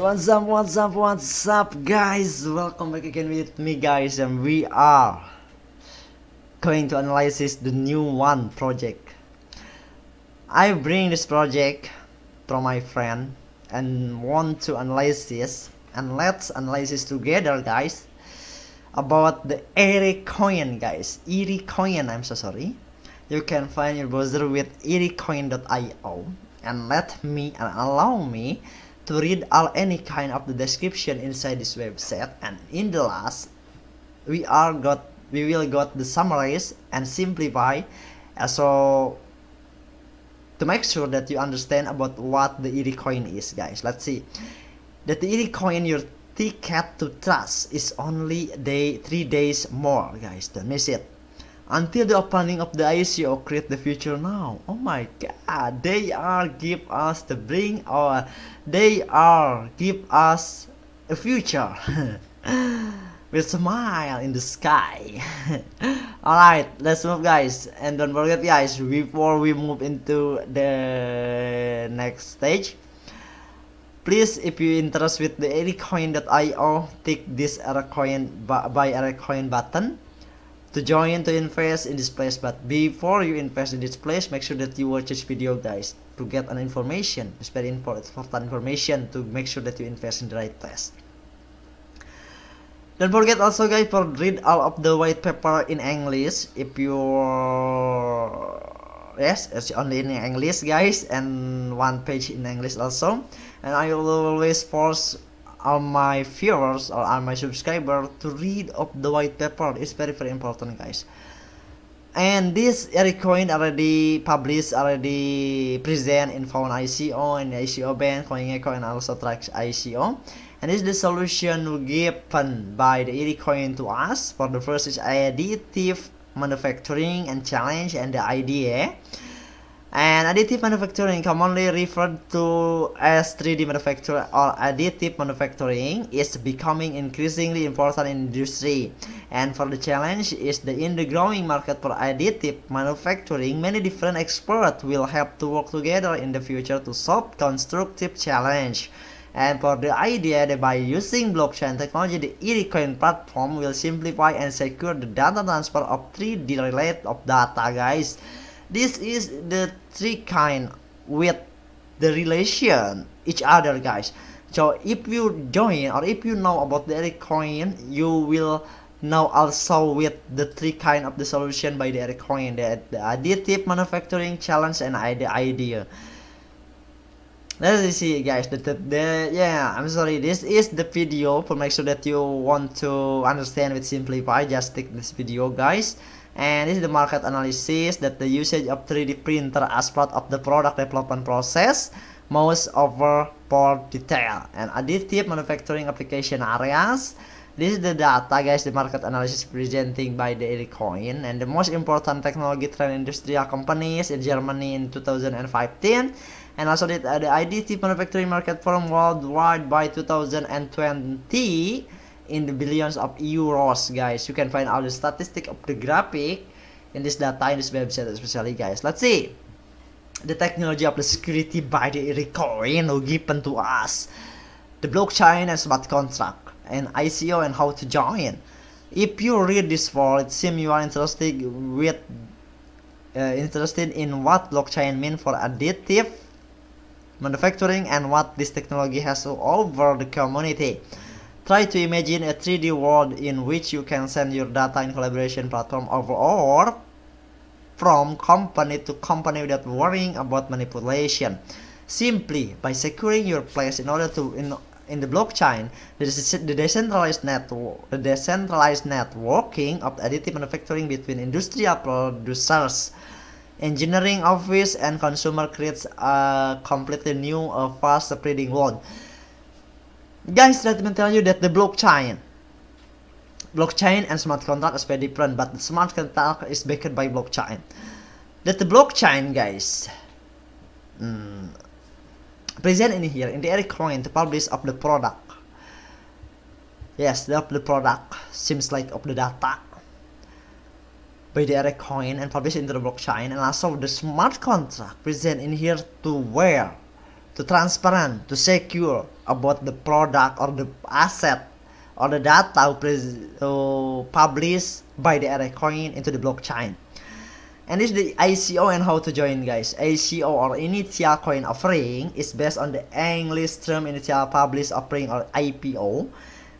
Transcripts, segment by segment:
what's up, what's up, what's up, guys? Welcome back again with me, guys, and we are going to analyze the new one project. I bring this project from my friend and want to analyze this, and let's analyze this together, guys. About the Eri coin, guys. Eri coin, I'm so sorry. You can find your browser with erecoin.io, and let me and allow me to read all any kind of the description inside this website and in the last we are got we will got the summaries and simplify uh, so to make sure that you understand about what the ED coin is guys. Let's see. That the ED coin your ticket to trust is only day three days more guys. Don't miss it. Until the opening of the ICO create the future now. Oh my god. They are give us the bring or they are give us a future with smile in the sky. Alright let's move guys. And don't forget guys before we move into the next stage please if you interest with the erecoin.io click this bu- buy ericoin button to join to invest in this place. But before you invest in this place make sure that you watch this video guys to get an information it's very important important information to make sure that you invest in the right place don't forget also guys for read all of the white paper in english. If you yes it's only in english guys and one page in english also. And i will always force all my viewers or all my subscribers to read of the white paper. It's very very important guys. And this Eric Coin already published already present in FoundICO and ICO Bank CoinGecko and also TrackICO and this is the solution given by the Eric to us for the first is additive manufacturing and challenge and the idea and additive manufacturing, commonly referred to as 3D manufacturing or additive manufacturing, is becoming increasingly important in industry. And for the challenge is the in the growing market for additive manufacturing, many different experts will have to work together in the future to solve constructive challenge. And for the idea that by using blockchain technology, the eRecoin platform will simplify and secure the data transfer of 3D related of data, guys. This is the three kind with the relation each other guys. So if you join or if you know about the coin you will know also with the three kind of the solution by the Eric coin the, the additive manufacturing challenge and the idea let's see guys the, the, the yeah i'm sorry this is the video for make sure that you want to understand with simplify just take this video guys. And this is the market analysis that the usage of 3D printer as part of the product development process most over for detail. And additive manufacturing application areas this is the data guys the market analysis presenting by the Erecoin and the most important technology trend industrial companies in Germany in 2015 and also the, uh, the additive manufacturing market forum worldwide by 2020 in the billions of euros guys. You can find all the statistic of the graphic in this data in this website especially guys. Let's see. The technology of the security by the Erecoin given to us. The blockchain and smart contract and ICO and how to join if you read this for it seems you are interested with uh, interested in what blockchain mean for additive manufacturing and what this technology has over the community Try to imagine a 3D world in which you can send your data in collaboration platform over or from company to company without worrying about manipulation. Simply by securing your place in order to in, in the blockchain, the, the decentralized network, the decentralized networking of additive manufacturing between industrial producers, engineering office and consumer creates a completely new, uh, fast spreading world. Guys, let me tell you that the blockchain, blockchain and smart contract is very different, but the smart contract is backed by blockchain. That the blockchain, guys, mm, present in here in the Eric coin to publish of the product. Yes the, of the product. Seems like of the data. By the Eric coin and publish into the blockchain. And also the smart contract present in here to where? To transparent to secure about the product or the asset or the data to publish by the Eric coin into the blockchain and this is the ICO and how to join guys. ICO or initial coin offering is based on the English term initial public offering or IPO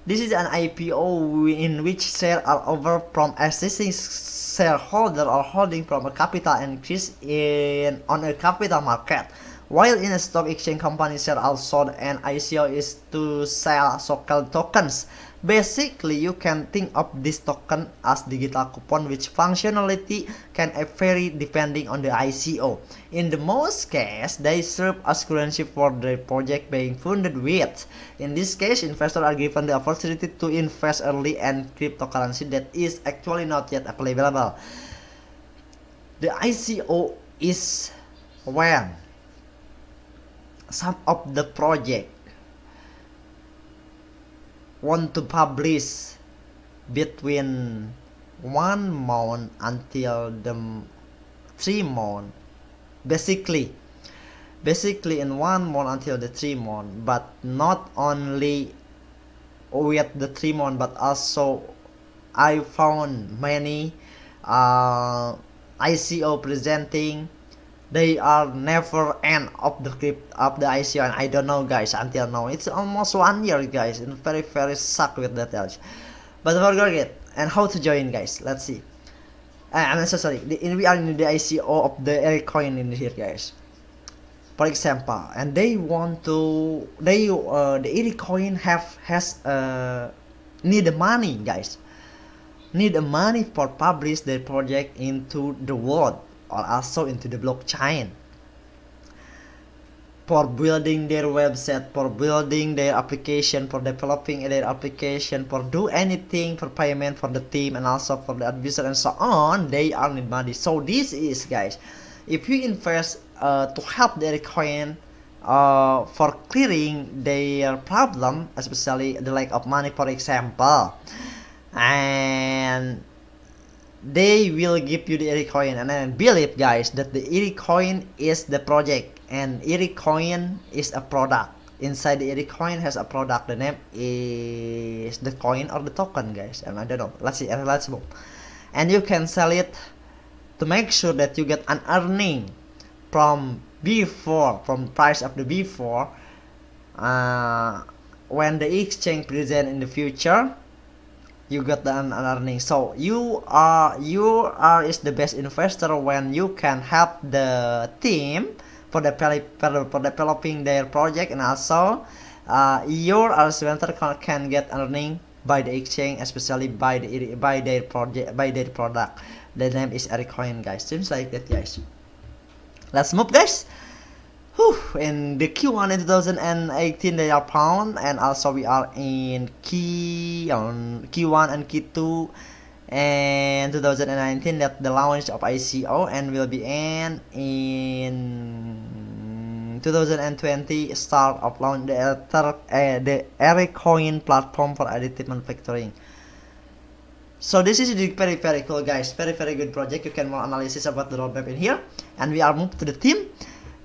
this is an IPO in which shares are over from existing shareholder or holding from a capital increase in on a capital market. While in a stock exchange company share are sold and ICO is to sell so-called tokens Basically, you can think of this token as digital coupon which functionality can vary depending on the ICO. In the most case, they serve as currency for the project being funded with. In this case, investors are given the opportunity to invest early and cryptocurrency that is actually not yet available. The ICO is when some of the project want to publish between one month until the three month. Basically basically in one month until the three month but not only with the three month but also i found many uh, ico presenting they are never end of the clip of the ICO and I don't know guys until now. It's almost one year guys and very very suck with that else but forget it and how to join guys let's see. Uh, I'm so sorry. The, in, we are in the ICO of the Eric coin in here guys. For example and they want to they uh, the Eric coin have has uh, need the money guys. Need the money for publish their project into the world or also into the blockchain for building their website, for building their application, for developing their application, for do anything for payment for the team and also for the advisor and so on, they are need money. So this is guys, if you invest uh, to help their client uh, for clearing their problem, especially the lack of money, for example, and they will give you the Eric coin. And then believe guys that the Eric coin is the project. And Eric coin is a product. Inside the Eric coin has a product. The name is the coin or the token guys. And I don't know. Let's see. Let's move. And you can sell it to make sure that you get an earning from before from price of the before uh, when the exchange present in the future you got the earning so you are you are is the best investor when you can help the team for the for developing their project and also uh, your investor can get earning by the exchange especially by the by their project by their product. The name is Eric Coin guys. Seems like that guys. Let's move guys in the Q1 in 2018 they are pound and also we are in key on Q1 and Q2 and 2019 that the launch of ICO and will be end in 2020 start of launch the, uh, the Eric Coin platform for additive manufacturing. So this is very very cool guys. Very very good project. You can more analysis about the roadmap in here. And we are moved to the team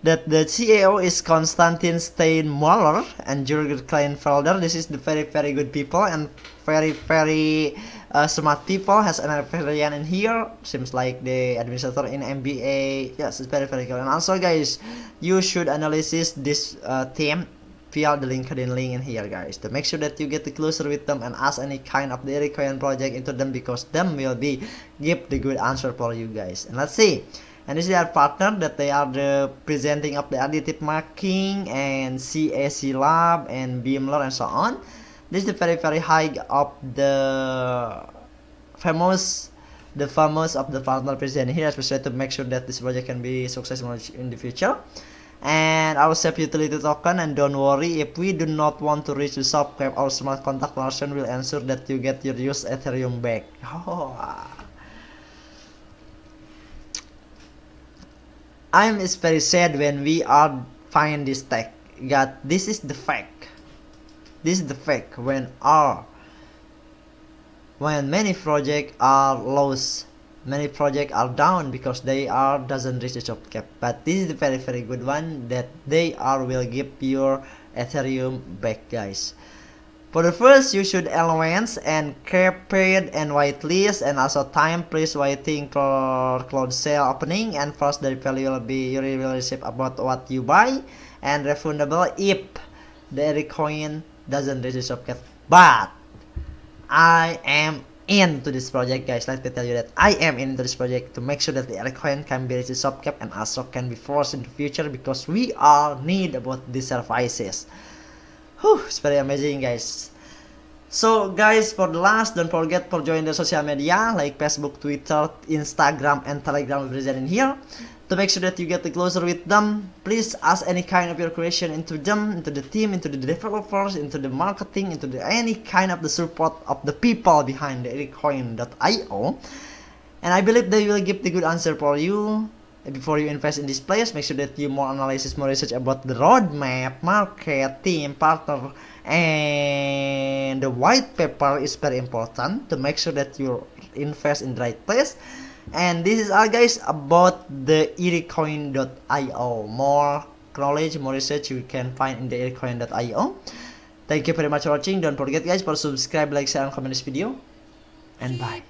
that the CEO is Konstantin Steinmuller and Jürgen Kleinfelder. This is the very very good people and very very uh, smart people. Has an Algerian in here. Seems like the administrator in MBA. Yes, it's very very good. And also guys, you should analyze this uh, team via the LinkedIn link in here guys to make sure that you get closer with them and ask any kind of the requirement project into them because them will be give the good answer for you guys and let's see and this is our partner that they are the presenting of the additive marking and CAC lab and Beamler and so on. This is the very very high of the famous the famous of the partner present here especially to make sure that this project can be successful in the future. And our SAP utility token and don't worry if we do not want to reach the subscribe our smart contact version will ensure that you get your used ethereum back. Oh I'm is very sad when we are find this tag got this is the fact. This is the fact when R when many projects are lost many projects are down because they are doesn't reach the job cap but this is the very very good one that they are will give your ethereum back guys for the first you should allowance and cap paid and whitelist and also time please waiting for cloud sale opening and first the value will be you will receive about what you buy and refundable if the coin doesn't reach job cap. But I am into this project guys. Let me tell you that I am into this project to make sure that the coin can be reached the cap and also can be forced in the future because we are need about these services Whew, it's very amazing guys. So guys for the last don't forget for join the social media like Facebook Twitter Instagram and Telegram present in here. To make sure that you get closer with them please ask any kind of your question into them into the team into the developers into the marketing into the any kind of the support of the people behind the ericoin.io and i believe they will give the good answer for you before you invest in this place make sure that you more analysis more research about the roadmap market team partner and the white paper is very important to make sure that you invest in the right place. And this is all guys about the erecoin.io more knowledge more research you can find in the erecoin.io thank you very much for watching. Don't forget guys for subscribe like share and comment this video. And bye